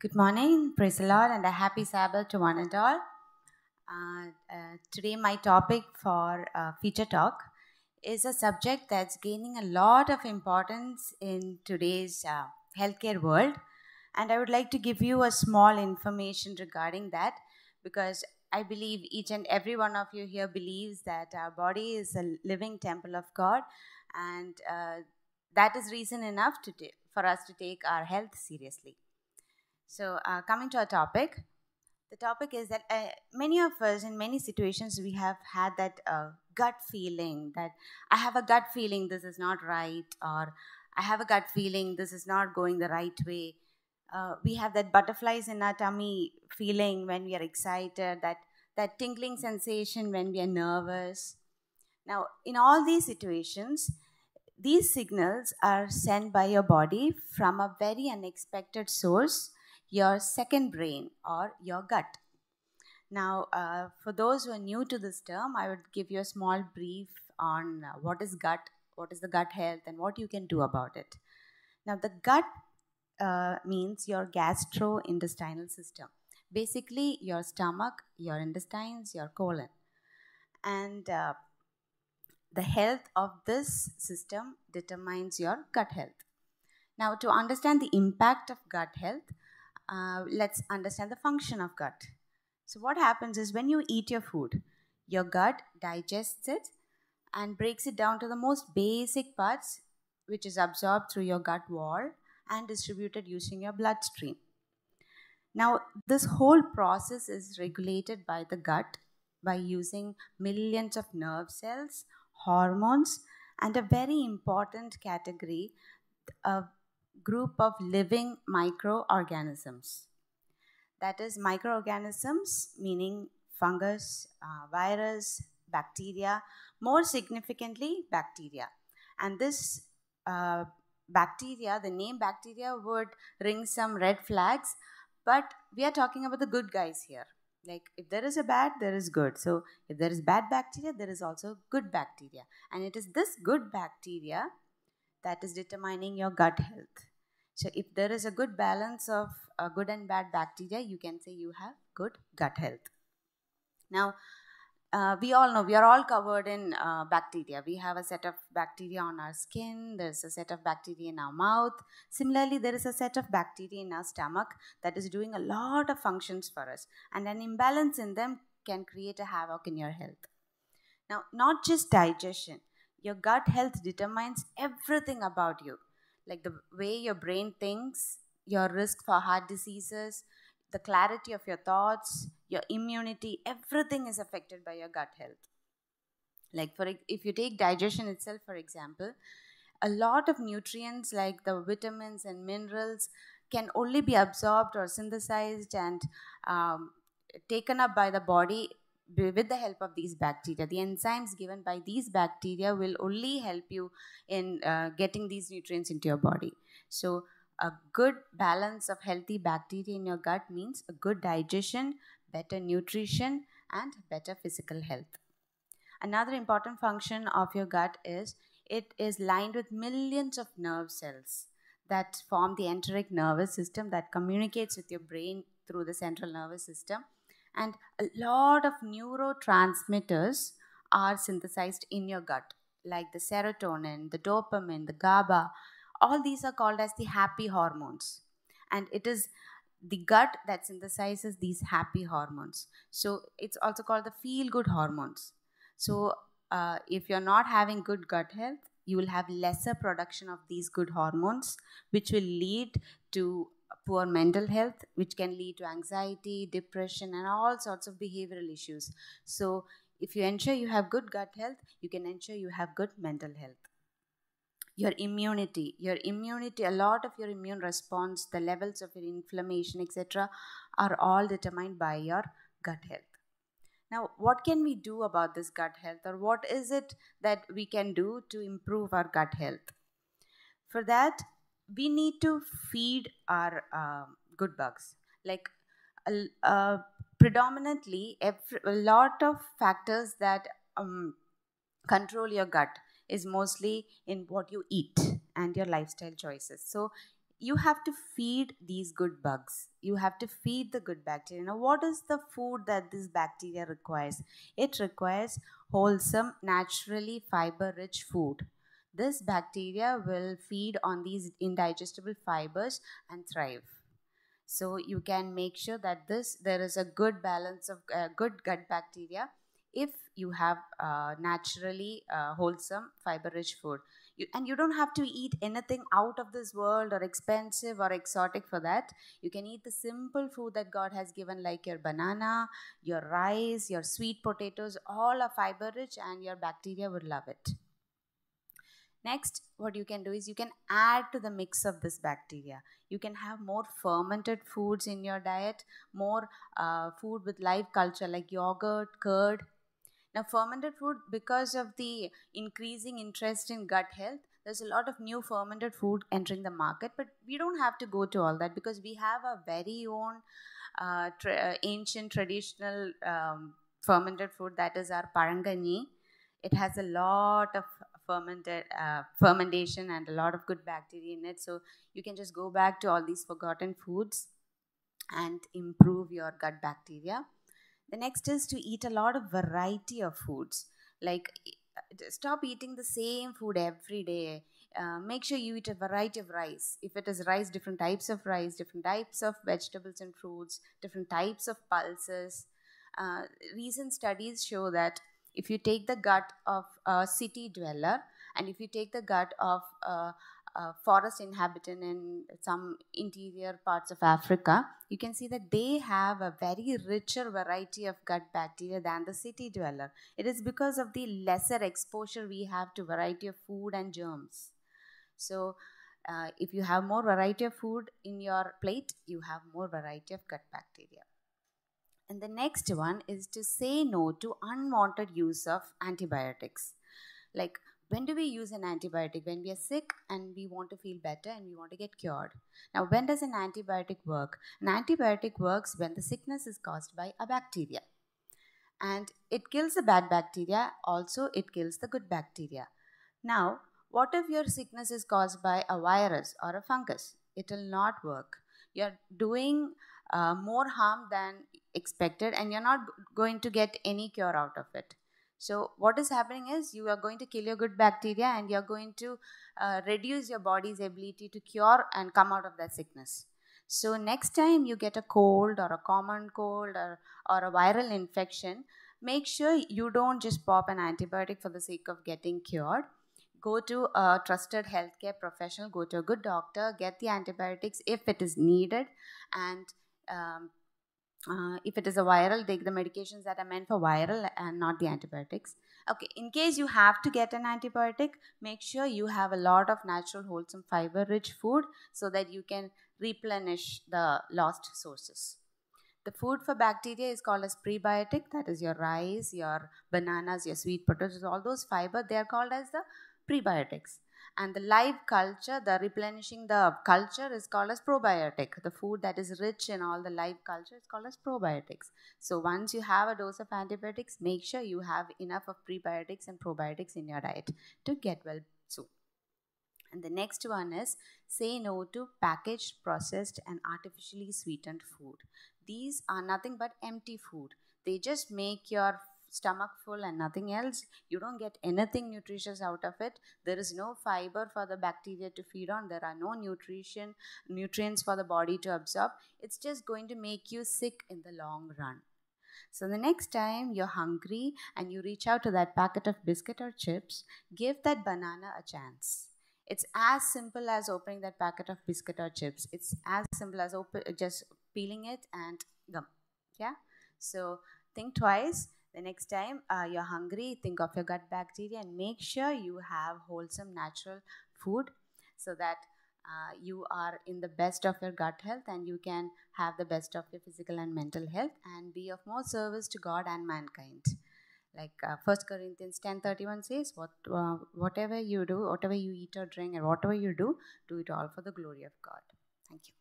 Good morning, praise the Lord, and a happy Sabbath to one and all. Uh, uh, today, my topic for uh, feature talk is a subject that's gaining a lot of importance in today's uh, healthcare world, and I would like to give you a small information regarding that because I believe each and every one of you here believes that our body is a living temple of God, and uh, that is reason enough to for us to take our health seriously. So, uh, coming to our topic, the topic is that uh, many of us, in many situations, we have had that uh, gut feeling that I have a gut feeling this is not right, or I have a gut feeling this is not going the right way. Uh, we have that butterflies in our tummy feeling when we are excited, that that tingling sensation when we are nervous. Now, in all these situations, these signals are sent by your body from a very unexpected source your second brain or your gut. Now, uh, for those who are new to this term, I would give you a small brief on uh, what is gut, what is the gut health, and what you can do about it. Now, the gut uh, means your gastrointestinal system, basically, your stomach, your intestines, your colon. And uh, the health of this system determines your gut health. Now, to understand the impact of gut health, uh, let's understand the function of gut. So, what happens is when you eat your food, your gut digests it and breaks it down to the most basic parts, which is absorbed through your gut wall and distributed using your bloodstream. Now, this whole process is regulated by the gut by using millions of nerve cells, hormones, and a very important category, a group of living microorganisms. That is, microorganisms meaning fungus, uh, virus, bacteria, more significantly, bacteria. And this uh, bacteria, the name bacteria would ring some red flags, but we are talking about the good guys here. Like, if there is a bad, there is good. So, if there is bad bacteria, there is also good bacteria. And it is this good bacteria that is determining your gut health. So, if there is a good balance of uh, good and bad bacteria, you can say you have good gut health. Now, uh, we all know we are all covered in uh, bacteria. We have a set of bacteria on our skin, there's a set of bacteria in our mouth. Similarly, there is a set of bacteria in our stomach that is doing a lot of functions for us, and an imbalance in them can create a havoc in your health. Now, not just digestion, your gut health determines everything about you like the way your brain thinks, your risk for heart diseases, the clarity of your thoughts, your immunity, everything is affected by your gut health. Like for if you take digestion itself for example, a lot of nutrients like the vitamins and minerals can only be absorbed or synthesized and um, taken up by the body with the help of these bacteria. The enzymes given by these bacteria will only help you in uh, getting these nutrients into your body. So, a good balance of healthy bacteria in your gut means a good digestion, better nutrition, and better physical health. Another important function of your gut is it is lined with millions of nerve cells that form the enteric nervous system that communicates with your brain through the central nervous system and a lot of neurotransmitters are synthesized in your gut like the serotonin the dopamine the GABA. All these are called as the happy hormones. And it is the gut that synthesizes these happy hormones. So it's also called the feel good hormones. So uh, if you're not having good gut health you will have lesser production of these good hormones which will lead to poor mental health, which can lead to anxiety, depression, and all sorts of behavioral issues. So, if you ensure you have good gut health, you can ensure you have good mental health. Your immunity, your immunity, a lot of your immune response, the levels of your inflammation, etc., are all determined by your gut health. Now, what can we do about this gut health, or what is it that we can do to improve our gut health? For that, we need to feed our uh, good bugs like uh, predominantly a lot of factors that um, control your gut is mostly in what you eat and your lifestyle choices so you have to feed these good bugs. You have to feed the good bacteria. Now, what is the food that this bacteria requires? It requires wholesome, naturally fiber rich food. This bacteria will feed on these indigestible fibers and thrive. So, you can make sure that this there is a good balance of uh, good gut bacteria if you have uh, naturally uh, wholesome fiber rich food. You, and you don't have to eat anything out of this world or expensive or exotic for that. You can eat the simple food that god has given like your banana your rice your sweet potatoes all are fiber rich and your bacteria would love it next what you can do is you can add to the mix of this bacteria you can have more fermented foods in your diet more uh, food with live culture like yogurt curd now, fermented food, because of the increasing interest in gut health, there's a lot of new fermented food entering the market, but we don't have to go to all that because we have a very own uh, tra- uh, ancient traditional um, fermented food that is our pazhankanji. It has a lot of fermented uh, fermentation and a lot of good bacteria in it. So you can just go back to all these forgotten foods and improve your gut bacteria. The next is to eat a lot of variety of foods. Like stop eating the same food every day. Uh, make sure you eat a variety of rice. If it is rice, different types of rice, different types of vegetables and fruits, different types of pulses. Uh, recent studies show that if you take the gut of a city dweller and if you take the gut of a uh, forest inhabitant in some interior parts of Africa, you can see that they have a very richer variety of gut bacteria than the city dweller. It is because of the lesser exposure we have to variety of food and germs. So, uh, if you have more variety of food in your plate, you have more variety of gut bacteria. And the next one is to say no to unwanted use of antibiotics. Like when do we use an antibiotic? When we are sick and we want to feel better and we want to get cured. Now, when does an antibiotic work? An antibiotic works when the sickness is caused by a bacteria. And it kills the bad bacteria, also, it kills the good bacteria. Now, what if your sickness is caused by a virus or a fungus? It will not work. You're doing uh, more harm than expected, and you're not going to get any cure out of it. So, what is happening is you are going to kill your good bacteria and you're going to uh, reduce your body's ability to cure and come out of that sickness. So, next time you get a cold or a common cold or, or a viral infection, make sure you don't just pop an antibiotic for the sake of getting cured. Go to a trusted healthcare professional, go to a good doctor, get the antibiotics if it is needed, and um, uh, if it is a viral, take the medications that are meant for viral and not the antibiotics. Okay, in case you have to get an antibiotic, make sure you have a lot of natural, wholesome, fiber rich food so that you can replenish the lost sources. The food for bacteria is called as prebiotic, that is your rice, your bananas, your sweet potatoes, all those fiber, they are called as the prebiotics and the live culture the replenishing the culture is called as probiotic. The food that is rich in all the live culture is called as probiotics. So once you have a dose of antibiotics make sure you have enough of prebiotics and probiotics in your diet to get well soon. And the next one is say no to packaged processed and artificially sweetened food. These are nothing but empty food. They just make your stomach full and nothing else you don't get anything nutritious out of it. There is no fiber for the bacteria to feed on. There are no nutrition nutrients for the body to absorb. It's just going to make you sick in the long run. So the next time you're hungry and you reach out to that packet of biscuit or chips give that banana a chance. It's as simple as opening that packet of biscuit or chips. It's as simple as open, just peeling it and gum. Yeah? So think twice the next time uh, you're hungry, think of your gut bacteria and make sure you have wholesome natural food so that uh, you are in the best of your gut health and you can have the best of your physical and mental health and be of more service to God and mankind. Like uh, First Corinthians ten thirty one says, "What uh, whatever you do, whatever you eat or drink, and whatever you do, do it all for the glory of God." Thank you.